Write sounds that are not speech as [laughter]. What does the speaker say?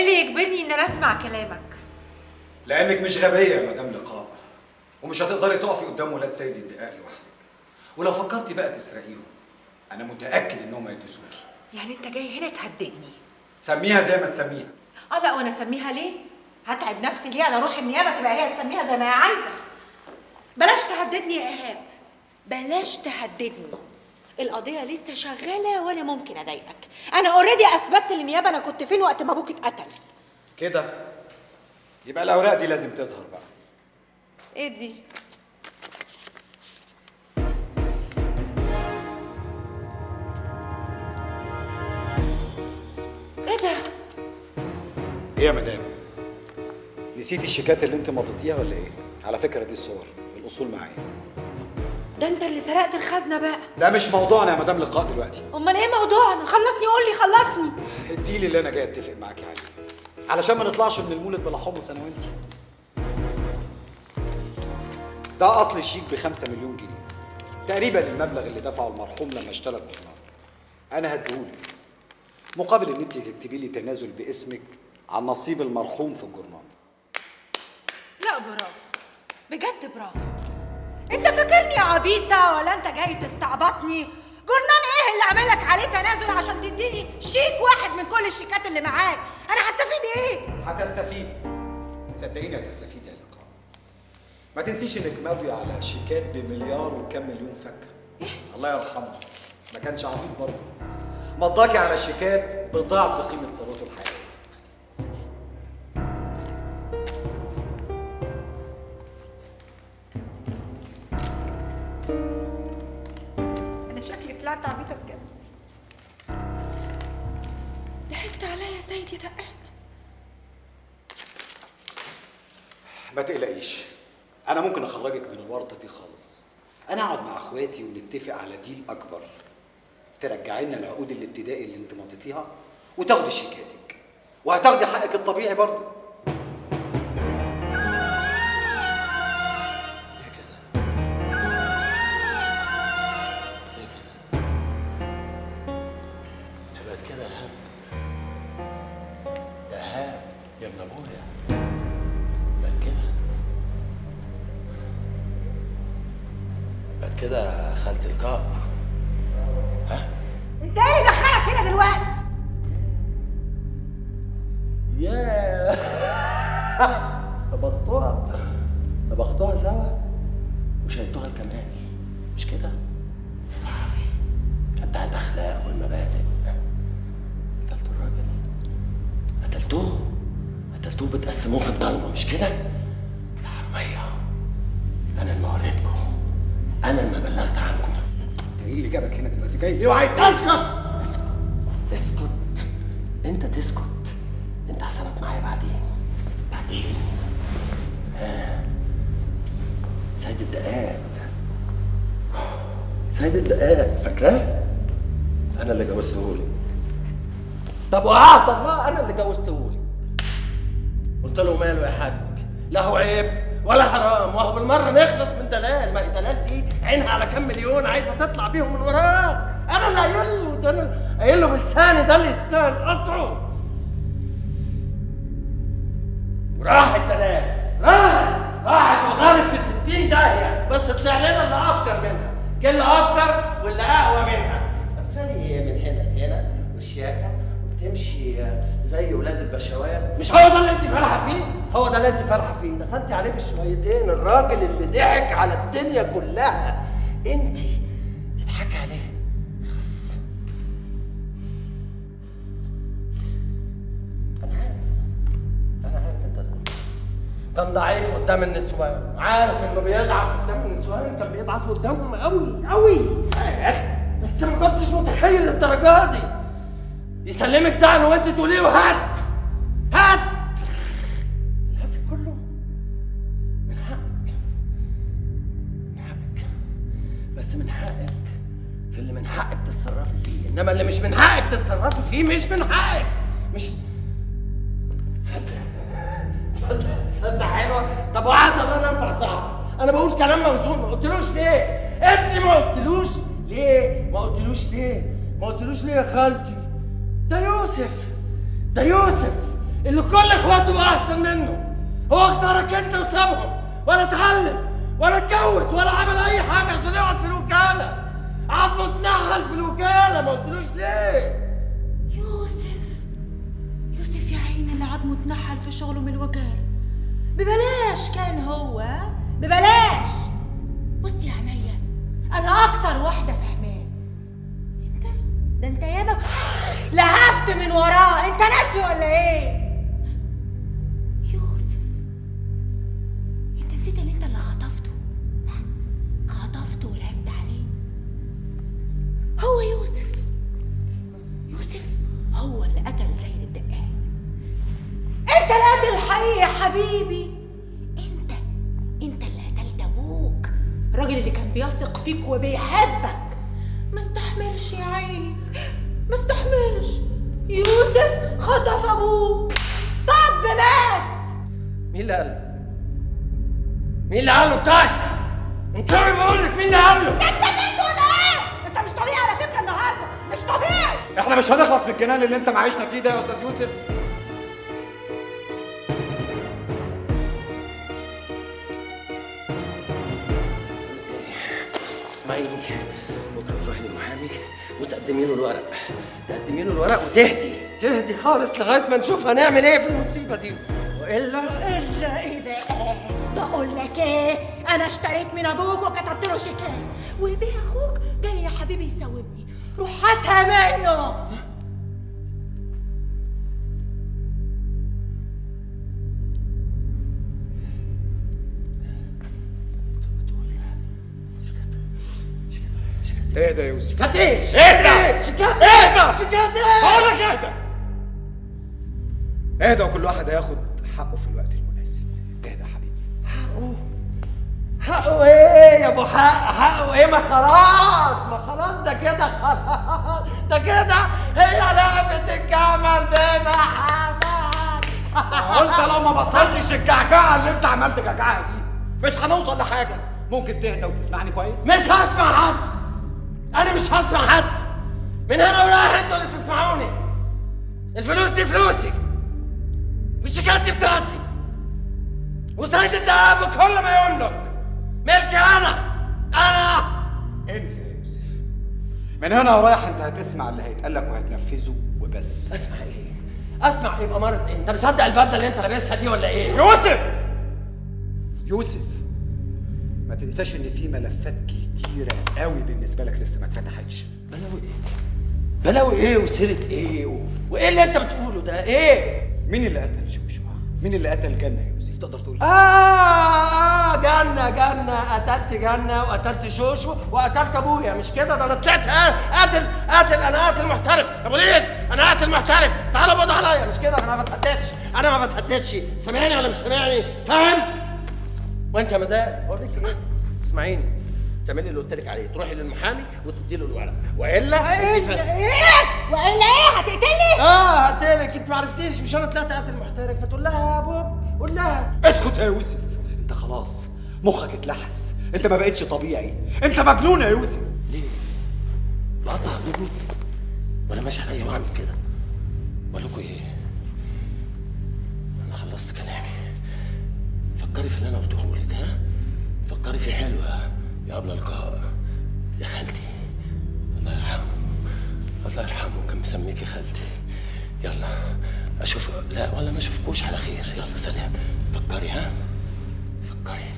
إيه اللي يجبرني ان أنا أسمع كلامك. لأنك مش غبية يا مدام لقاء ومش هتقدري تقفي قدام ولاد سيد الدقاق لوحدك. ولو فكرتي بقى تسرقيهم أنا متأكد إنهم هيدوسوكي. يعني أنت جاي هنا تهددني. سميها زي ما تسميها. آه لا وأنا أسميها ليه؟ هتعب نفسي ليه؟ أنا أروح النيابة تبقى هي تسميها زي ما هي عايزة. بلاش تهددني يا إيهاب. بلاش تهددني. القضية لسه شغالة وأنا ممكن أضايقك. أنا أوريدي أثبتت للنيابة أنا كنت فين وقت ما أبوك اتقتل. كده يبقى الأوراق دي لازم تظهر بقى إيه دي؟ إيه ده؟ إيه يا مدام نسيتي الشيكات اللي أنت مضيتيها ولا إيه على فكرة دي الصور الأصول معايا ده أنت اللي سرقت الخزنة بقى. ده مش موضوعنا يا مدام لقاء دلوقتي. أمال إيه موضوعنا؟ خلصني قول لي خلصني. الديل اللي أنا جاي اتفق معاكي عليه علشان ما نطلعش من المولد بلا حمص أنا وانتي ده اصل الشيك ب 5 مليون جنيه. تقريبا المبلغ اللي دفعه المرحوم لما اشترى الجرنان أنا هديهولك. مقابل ان انت تكتبي لي تنازل باسمك عن نصيب المرحوم في الجرنان لا برافو بجد برافو انت فاكرني عبيطة؟ ولا انت جاي تستعبطني. جرنان إيه اللي اعملك عليه تنازل عشان تديني شيك واحد من كل الشيكات اللي معاك؟ أنا هستفيد إيه؟ هتستفيدي صدقيني هتستفيدي يا لقاء. ما تنسيش انك ماضيه على شيكات بمليار وكم مليون فكة. الله يرحمه. ما كانش عبيط برضه. مضاكي على شيكات بضعف قيمة ثروته الحقيقيه ما تقلقيش. أنا ممكن أخرجك من الورطة دي خالص. أنا أقعد مع أخواتي ونتفق على ديل أكبر. ترجعي لنا العقود الابتدائي اللي انت مضيتيها وتاخدي شيكاتك. وهتاخدي حقك الطبيعي برضه. كده يا خالتي لقاء ها؟ انت إيه اللي دخلك هنا دلوقتي؟ ياه. [laughs] طبختوها. طبختوها سوا. وشيلتوها الكمان مش كده؟ صحفي بتاع الأخلاق والمبادئ. قتلتوا الراجل. قتلتوه؟ قتلتوه بتقسموه في الضلمة. مش كده؟ بلغت عنكم. انت إيه اللي جابك هنا دلوقتي؟ جاي أيوه عايز اسكت. أسكت. أنت تسكت. أنت حسابك معايا بعدين. بعدين؟ ها سيد الدقاق. سيد الدقاق. فاكراه؟ أنا اللي جوزتهولك طب وقعت الله أنا اللي جوزتهولك قلت له ماله يا حاج؟ لا هو عيب. ولا حرام. وهو بالمرة نخلص من دلال. ما هي دلال دي عينها على كام مليون عايزة تطلع بيهم من وراك. أنا اللي قايل له ده أنا قايل له بلساني ده اللي يستاهل قطعه. وراحت دلال. راحت راحت وغارت في 60 داهية. بس طلع لنا اللي افجر منها. كل افجر واللي أقوى منها. لابساني من هنا لهنا وشياكه وبتمشي زي ولاد البشوات. مش هو ده اللي انت فرحة فيه؟ هو ده اللي انت فرحة فيه. دخلتي عليه بشويتين الراجل اللي ضحك على الدنيا كلها. انت تضحكي عليه. خص أنا عارف. أنا عارف أنت ده. كان ضعيف قدام النسوان. عارف إنه بيضعف قدام النسوان. كان بيضعف قدامهم قوي قوي يا أخي بس ما كنتش متخيل للدرجة دي. يسلمك دعم وانت تقولي له هات! العافية كله من حقك. من حقك. بس من حقك في اللي من حقك تتصرفي فيه. إنما اللي مش من حقك تتصرفي فيه مش من حقك. مش تصدق. تصدق. تصدق حلوة. طب وعد الله أنا أنفع صعب أنا بقول كلام موزون. ما قلتلوش ليه؟ انت ما قلتلوش ليه؟ ما قلتلوش ليه؟ ما قلتلوش ليه يا خالتي؟ ده يوسف ده يوسف اللي كل اخواته بقى أحسن منه. هو اختارك أنت وسابهم ولا اتعلم ولا اتجوز ولا عمل أي حاجة عشان يقعد في الوكالة. قعد متنحل في الوكالة ما قلتلوش ليه؟ يوسف يوسف يا عيني اللي عاد متنحل في شغله من الوكالة. ببلاش كان هو؟ ببلاش. بصي يا عينيا أنا أكتر واحدة فاهماه من وراه انت ناسي ولا إيه؟ يوسف انت نسيت ان انت اللي خطفته؟ خطفته ولعبت عليه. هو يوسف. يوسف هو اللي قتل زيد الدقاق انت القاتل الحقيقي يا حبيبي. انت انت اللي قتلت أبوك. الراجل اللي كان بيثق فيك وبيحبك. ما استحملش يا عيني. ما استحملش. يوسف خطف أبوك طب مات مين اللي قال مين اللي قال له طيب! انت بقول لك مين اللي قال له انت ولا إيه؟ انت مش طبيعي على فكرة النهارده. مش طبيعي. إحنا مش هنخلص من الجنان اللي انت معيشنا فيه ده يا أستاذ يوسف. اسمعيني. بكرة تروحي للمحامي وتقدمي له الورق. تقدمي له الورق وتهدي. تهدي خالص لغاية ما نشوف هنعمل إيه في المصيبة دي. وإلا إلا إيه ده بقول لك إيه؟ أنا اشتريت من أبوك وكتبت له شيكات. والبيه أخوك؟ جاي يا حبيبي يساومني روح هاتها منه. اهدى يا يوسف شيكات إيه؟ اهدى! شيكات اهدى! إيه؟ بقول لك اهدى اهدى وكل واحد هياخد حقه في الوقت المناسب. اهدى يا حبيبي. حقه؟ حقه إيه يا أبو حق حقه إيه؟ ما خلاص ما خلاص ده كده خلاص. ده كده هي لعبة الجمل بمحمد. قلت لو ما بطلتش الجعجعة اللي أنت عملت جعجعة دي مش هنوصل لحاجة. ممكن تهدى وتسمعني كويس؟ مش هسمع حد. مش هسمع حد. من هنا ورايح أنتوا اللي تسمعوني. الفلوس دي فلوسي. والشيكات دي بتاعتي. وسيد الذهب كل ما يملك. ملكي أنا. أنا. انسى يا يوسف. من هنا ورايح انت هتسمع اللي هيتقال لك وهتنفذه وبس. اسمع إيه؟ اسمع إيه بأمارة إيه؟ انت مصدق البدله اللي انت لابسها دي ولا إيه؟ يوسف! يوسف. ما تنساش إن في ملفات كتيرة قوي بالنسبة لك لسه ما اتفتحتش. بلاوي إيه؟ بلاوي إيه وسيرة إيه و... وإيه اللي أنت بتقوله ده؟ إيه؟ مين اللي قتل شوشو؟ مين اللي قتل جنة يا يوسف؟ تقدر تقول. آه آه جنة جنة. قتلت جنة وقتلت شوشو وقتلت أبويا. مش كده؟ ده أنا طلعت قاتل قاتل. أنا قاتل محترف. يا بوليس أنا قاتل محترف. تعالوا بضوا عليا. مش كده؟ أنا ما بتهددش. أنا ما بتهددش. سامعني ولا مش سامعني فاهم؟ وأنت يا مدام أوريك. إيه؟ اسمعيني تعملي اللي قلت لك عليه. تروحي للمحامي وتدي له الورق. وإلا إيه. إيه وإلا إيه هتقتلني؟ آه هقتلك أنت ما عرفتيش. مش أنا طلعت قاتل محترف؟ فتقول لها يا بوب قول لها. اسكت يا يوسف. أنت خلاص. مخك اتلحس. أنت ما بقتش طبيعي. أنت مجنون يا يوسف. ليه؟ بقطع هدومي ولا ماشي عليا. واعمل كده؟ بقول لكم إيه؟ أنا خلصت كلامي. فكري في اللي أنا قلته لك. قبل لقاء يا خالتي. الله يرحمه الله يرحمه كان مسميكي خالتي. يلا. أشوف لا ولا ما أشوفكوش على خير. يلا سلام. فكري ها؟ فكري.